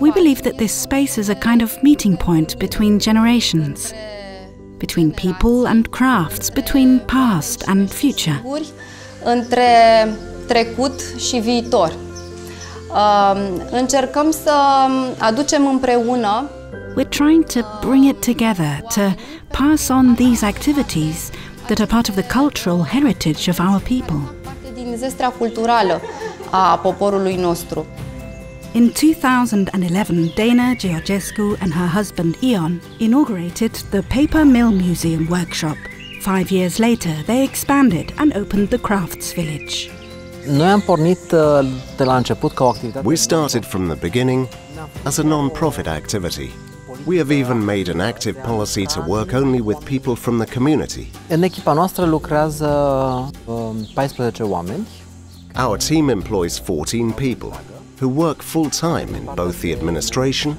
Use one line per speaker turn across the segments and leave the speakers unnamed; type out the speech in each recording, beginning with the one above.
We believe that this space is a kind of meeting point between generations, between people and crafts, between past and future.
între trecut și viitor. Um, Încercăm să aducem împreună
We're trying to bring it together, to pass on these activities that are part of the cultural heritage of our people.
Parte din zestrea culturală a poporului nostru.
In 2011, Dana Georgescu and her husband Ion inaugurated the Paper Mill Museum workshop. Five years later, they expanded and opened the Crafts Village.
Noi am pornit uh, de la început ca o activitate.
We started from the beginning as a non-profit activity. We have even made an active policy to work only with people from the community.
În echipa noastră lucrează uh, 14 oameni.
Our team employs 14 people who work full-time in both the administration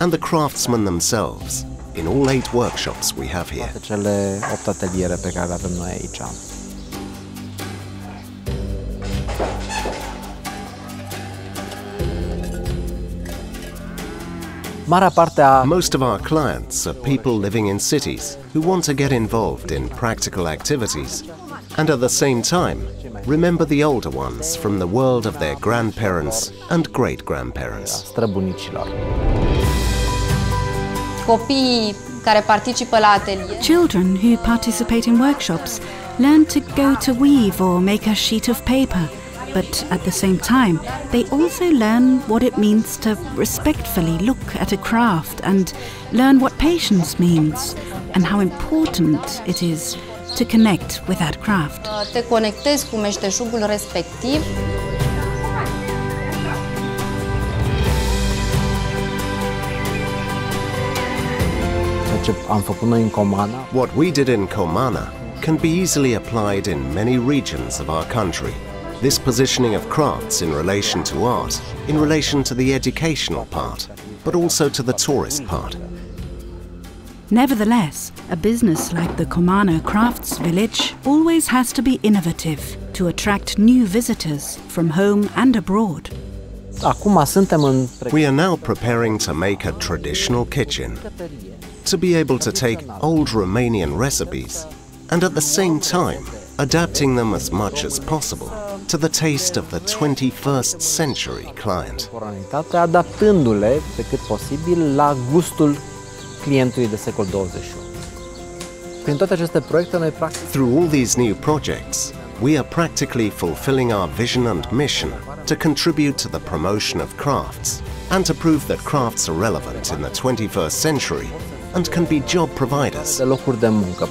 and the craftsmen themselves in all eight workshops we have here. Most of our clients are people living in cities who want to get involved in practical activities and at the same time remember the older ones from the world of their grandparents and great-grandparents.
străbunicilor.
Copiii care participă la atelier
Children who participate in workshops learn to go to weave or make a sheet of paper, but at the same time, they also learn what it means to respectfully look at a craft and learn what patience means and how important it is to connect with that craft.
Uh, te conectezi cu meșteșugul respectiv
Ceea ce am făcut noi în Comana
What we did in Comana can be easily applied in many regions of our country. This positioning of crafts in relation to art, in relation to the educational part, but also to the tourist part.
Nevertheless, a business like the Comana Crafts Village always has to be innovative to attract new visitors from home and abroad.
Acum suntem în pre-
We are now preparing to make a traditional kitchen, to be able to take old Romanian recipes and at the same time adapting them as much as possible to the taste of the 21st century client.
adaptându-le pe cât posibil la gustul clientului de secol 21. Prin toate aceste proiecte, noi practic
Through all these new projects, we are practically fulfilling our vision and mission to contribute to the promotion of crafts and to prove that crafts are relevant in the 21st century and can be job providers.
de locuri de muncă.